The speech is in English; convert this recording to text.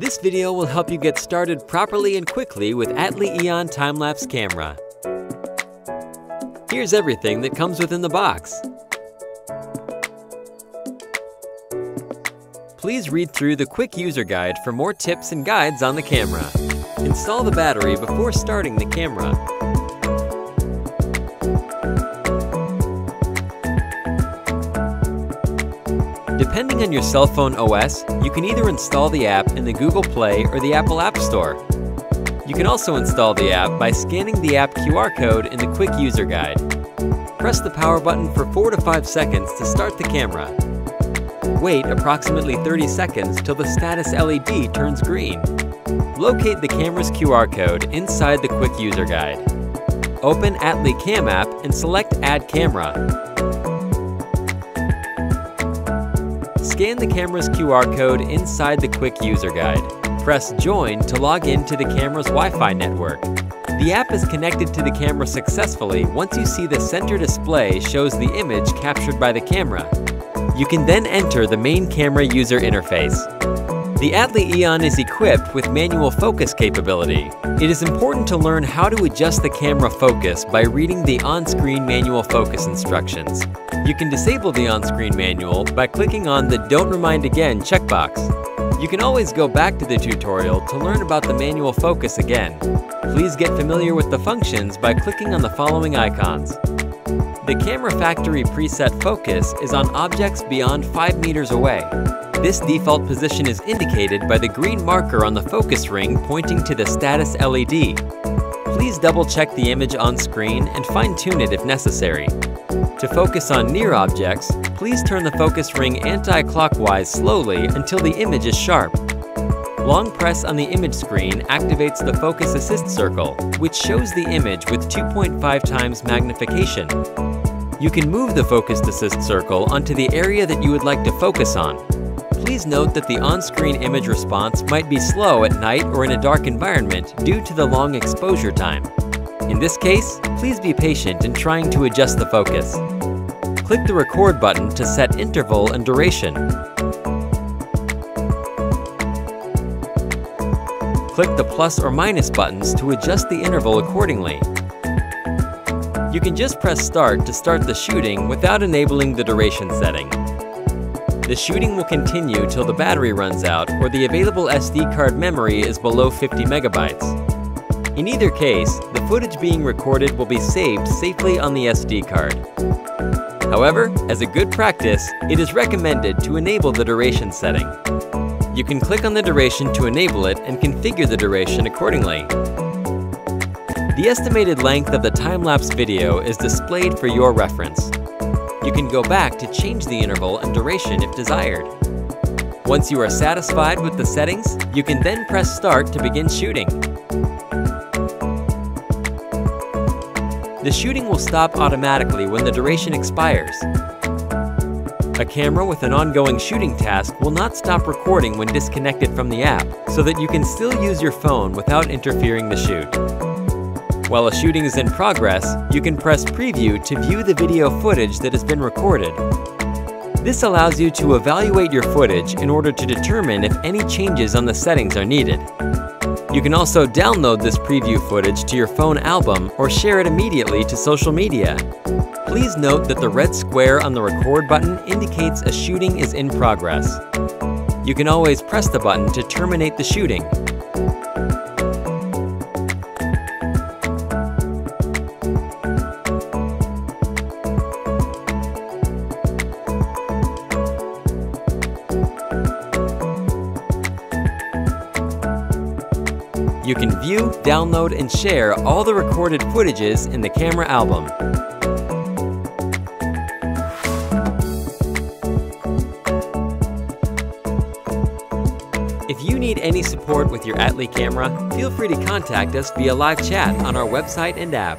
This video will help you get started properly and quickly with Atli Eon time-lapse camera. Here's everything that comes within the box. Please read through the quick user guide for more tips and guides on the camera. Install the battery before starting the camera. Depending on your cell phone OS, you can either install the app in the Google Play or the Apple App Store. You can also install the app by scanning the app QR code in the quick user guide. Press the power button for 4 to 5 seconds to start the camera. Wait approximately 30 seconds till the status LED turns green. Locate the camera's QR code inside the quick user guide. Open Atli Cam app and select Add Camera. Scan the camera's QR code inside the quick user guide. Press Join to log in to the camera's Wi-Fi network. The app is connected to the camera successfully once you see the center display shows the image captured by the camera. You can then enter the main camera user interface. The Atli Eon is equipped with manual focus capability. It is important to learn how to adjust the camera focus by reading the on-screen manual focus instructions. You can disable the on-screen manual by clicking on the Don't Remind Again checkbox. You can always go back to the tutorial to learn about the manual focus again. Please get familiar with the functions by clicking on the following icons. The camera factory preset focus is on objects beyond 5 meters away. This default position is indicated by the green marker on the focus ring pointing to the status LED. Please double check the image on screen and fine tune it if necessary. To focus on near objects, please turn the focus ring anti-clockwise slowly until the image is sharp. Long press on the image screen activates the Focus Assist circle, which shows the image with 2.5 times magnification. You can move the Focus Assist circle onto the area that you would like to focus on. Please note that the on-screen image response might be slow at night or in a dark environment due to the long exposure time. In this case, please be patient in trying to adjust the focus. Click the record button to set interval and duration. Click the plus or minus buttons to adjust the interval accordingly. You can just press start to start the shooting without enabling the duration setting. The shooting will continue till the battery runs out or the available SD card memory is below 50 megabytes. In either case, the footage being recorded will be saved safely on the SD card. However, as a good practice, it is recommended to enable the duration setting. You can click on the duration to enable it and configure the duration accordingly. The estimated length of the time-lapse video is displayed for your reference. You can go back to change the interval and duration if desired. Once you are satisfied with the settings, you can then press start to begin shooting. The shooting will stop automatically when the duration expires. A camera with an ongoing shooting task will not stop recording when disconnected from the app, so that you can still use your phone without interfering the shoot. While a shooting is in progress, you can press Preview to view the video footage that has been recorded. This allows you to evaluate your footage in order to determine if any changes on the settings are needed. You can also download this preview footage to your phone album or share it immediately to social media. Please note that the red square on the record button indicates a shooting is in progress. You can always press the button to terminate the shooting. You can view, download, and share all the recorded footages in the camera album. If you need any support with your Atli camera, feel free to contact us via live chat on our website and app.